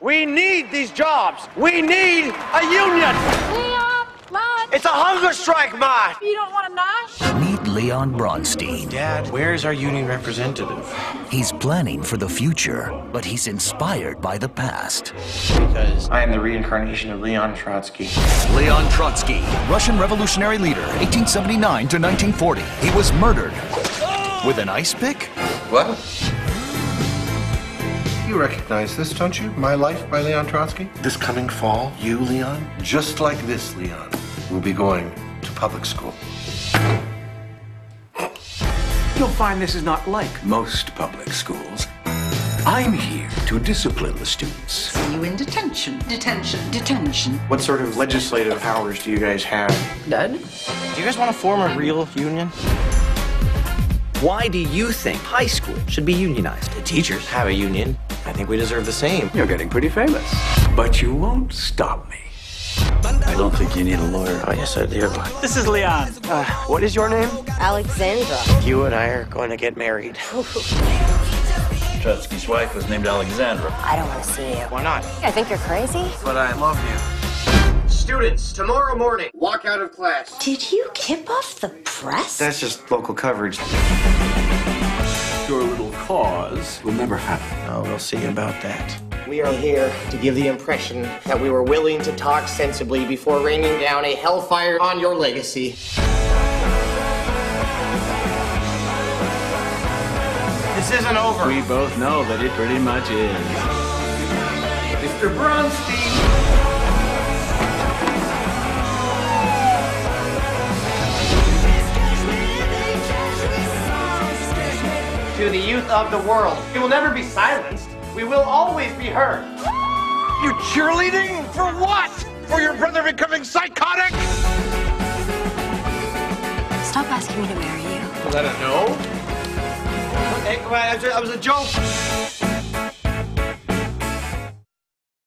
We need these jobs. We need a union. Leon, lunch. It's a hunger strike, Ma. You don't want a nosh? Meet Leon Bronstein. Dad, where's our union representative? He's planning for the future, but he's inspired by the past. Because I am the reincarnation of Leon Trotsky. Leon Trotsky, Russian revolutionary leader, 1879 to 1940. He was murdered with an ice pick? What? You recognize this, don't you? My Life by Leon Trotsky? This coming fall, you, Leon, just like this, Leon, will be going to public school. You'll find this is not like most public schools. I'm here to discipline the students. See you in detention. Detention. Detention. What sort of legislative powers do you guys have? Dad? Do you guys want to form a real union? Why do you think high school should be unionized? The teachers have a union. I think we deserve the same. You're getting pretty famous. But you won't stop me. I don't think you need a lawyer. Oh, yes, I do. This is Leon. Uh, what is your name? Alexandra. You and I are going to get married. Trotsky's wife was named Alexandra. I don't want to see you. Why not? I think you're crazy. But I love you. Students, tomorrow morning, walk out of class. Did you tip off the press? That's just local coverage. Your little cause will never happen. Oh, we'll see about that. We are here to give the impression that we were willing to talk sensibly before raining down a hellfire on your legacy. This isn't over. We both know that it pretty much is. Mr. Bronstein! To the youth of the world, we will never be silenced. We will always be heard. You cheerleading? For what? For your brother becoming psychotic? Stop asking me to marry you. Was that a no? Hey, come on, that was a joke.